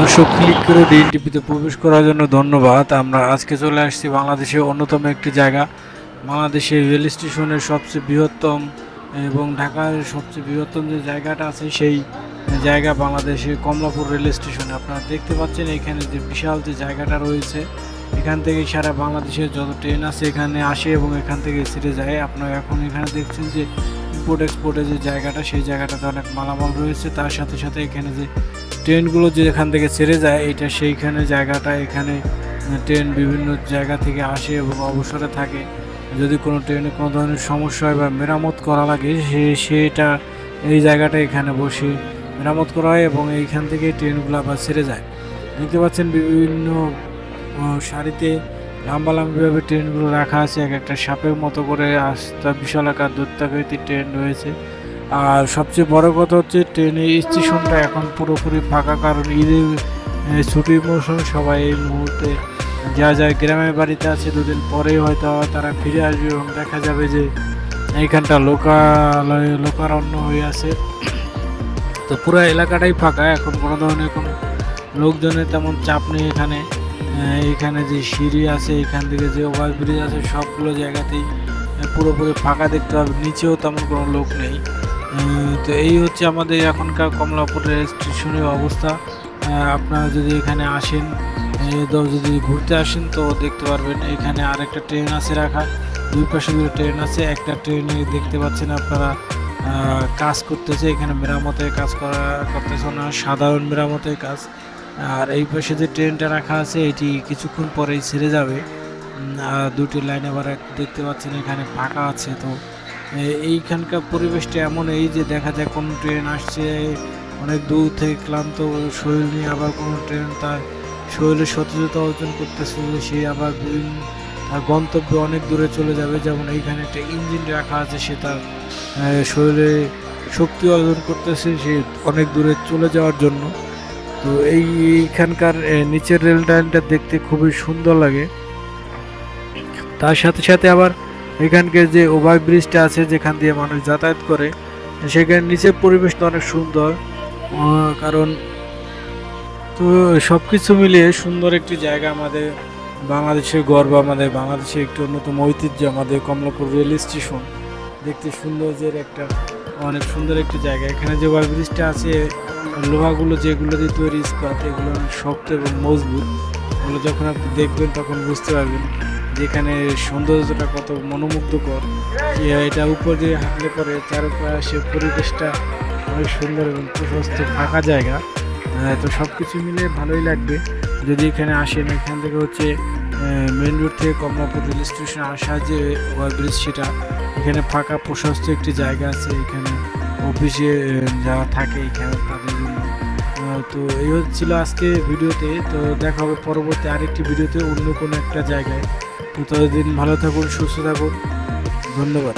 দর্শক ক্লিক করে ডিএনটিপিতে প্রবেশ করার জন্য ধন্যবাদ। আমরা আজকে চলে আসছি বাংলাদেশের অন্যতম একটি জায়গা, বাংলাদেশের রেল স্টেশনের সবচেয়ে বৃহত্তম এবং ঢাকার সবচেয়ে বৃহত্তম যে জায়গাটা আছে, সেই জায়গা বাংলাদেশের কমলাপুর রেল স্টেশনে। আপনারা দেখতে পাচ্ছেন এখানে যে বিশাল যে জায়গাটা রয়েছে এখান থেকে সারা বাংলাদেশের যত ট্রেন আছে এখানে আসে এবং এখান থেকে ছেড়ে যায়। আপনারা এখন এখানে দেখছেন যে ইম্পোর্ট এক্সপোর্টের যে জায়গাটা, সেই জায়গাটাতে অনেক মালামাল রয়েছে। তার সাথে সাথে এখানে যে ট্রেনগুলো যে এখান থেকে ছেড়ে যায়, এটা সেইখানে জায়গাটা, এখানে ট্রেন বিভিন্ন জায়গা থেকে আসে এবং অবসরে থাকে। যদি কোনো ট্রেনে কোনো ধরনের সমস্যা হয় বা মেরামত করা লাগে, সে, সেটা এই জায়গাটা এখানে বসে মেরামত করা হয় এবং এইখান থেকে ট্রেনগুলো আবার ছেড়ে যায়। দেখতে পাচ্ছেন বিভিন্ন সারিতে লম্বা লম্বিভাবে ট্রেনগুলো রাখা আছে, এক একটা সাপের মতো করে আস্তা বিশাল আকার দৈত্যাকৃতির ট্রেন রয়েছে। আর সবচেয়ে বড় কথা হচ্ছে ট্রেনের স্টেশনটা এখন পুরোপুরি ফাঁকা, কারণ ঈদের ছুটির মৌসুমে, সবাই এই মুহূর্তে যা যা গ্রামের বাড়িতে আছে, দুদিন পরেই হয়তো তারা ফিরে আসবে এবং দেখা যাবে যে এইখানটা লোকালয়, লোকারণ্য হয়ে আছে। তো পুরো এলাকাটাই ফাঁকা, এখন কোনো ধরনের কোনো লোকজনের তেমন চাপ নেই এখানে। এখানে যে সিঁড়ি আছে এখান থেকে যে ওভারব্রিজ আছে সবগুলো জায়গাতেই পুরোপুরি ফাঁকা দেখতে পাবে নিচেও তেমন কোনো লোক নেই। আহ, তো এই হচ্ছে আমাদের এখনকার কমলাপুরের স্টেশনের অবস্থা। আপনারা যদি এখানে আসেন যদি ঘুরতে আসেন তো দেখতে পারবেন এখানে আরেকটা ট্রেন আছে রাখা দুই পাশে দুটো ট্রেন আছে একটা ট্রেনে দেখতে পাচ্ছেন আপনারা কাজ করতেছে এখানে মেরামতের কাজ করা করতেছে না সাধারণ মেরামতের কাজ। আর এই পাশে যে ট্রেনটা রাখা আছে, এটি কিছুক্ষণ পরেই ছেড়ে যাবে। দুটি লাইন আবার দেখতে পাচ্ছেন, এখানে ফাঁকা আছে। তো এইখানকার পরিবেশটা এমন, এই যে দেখা যায় কোন ট্রেন আসছে, অনেক দূর থেকে ক্লান্ত শরীর নিয়ে আবার কোনো ট্রেন তার শরীরে সতেজতা অর্জন করতেছে, সে আবার বিভিন্ন তার গন্তব্যে অনেক দূরে চলে যাবে। যেমন এইখানে একটা ইঞ্জিন রাখা আছে, সে তার শরীরে শক্তি অর্জন করতেছে, সে অনেক দূরে চলে যাওয়ার জন্য। তো এই এইখানকার নিচের রেল লাইনটা দেখতে খুবই সুন্দর লাগে। তার সাথে সাথে আবার এখানকার যে ওভারব্রিজটা আছে, যেখান দিয়ে মানুষ যাতায়াত করে, সেখানে নিচের পরিবেশটা অনেক সুন্দর। কারণ তো সব কিছু মিলিয়ে সুন্দর একটি জায়গা আমাদের বাংলাদেশের গর্ব, আমাদের বাংলাদেশের একটি অন্যতম ঐতিহ্য, আমাদের কমলাপুর রেল স্টেশন। দেখতে সৌন্দর্যের একটা অনেক সুন্দর একটি জায়গা। এখানে যে ওভারব্রিজটা আছে, লোহাগুলো যেগুলো দিয়ে তৈরি ইস্পাত এগুলো অনেক শক্ত এবং মজবুত। এগুলো যখন আপনি দেখবেন, তখন বুঝতে পারবেন যে এখানে সৌন্দর্যটা কত মনোমুগ্ধকর। এটা উপর দিয়ে হাঁটলে পরে চারপাশে পরিবেশটা অনেক সুন্দর এবং প্রশস্ত ফাঁকা জায়গা। তো সব কিছু মিলে ভালোই লাগবে। যদি এখানে আসেন, এখান থেকে হচ্ছে মেন রোড থেকে কমলাপুর রেল স্টেশন আসা যে ওভারব্রিজ সেটা এখানে ফাঁকা প্রশস্ত একটি জায়গা আছে। এখানে অফিসে যারা থাকে এখানে তাদের জন্য। তো এই হচ্ছিল আজকে ভিডিওতে। তো দেখা হবে পরবর্তী আরেকটি ভিডিওতে অন্য কোনো একটা জায়গায়। তো ততদিন ভালো থাকুন, সুস্থ থাকুন। ধন্যবাদ।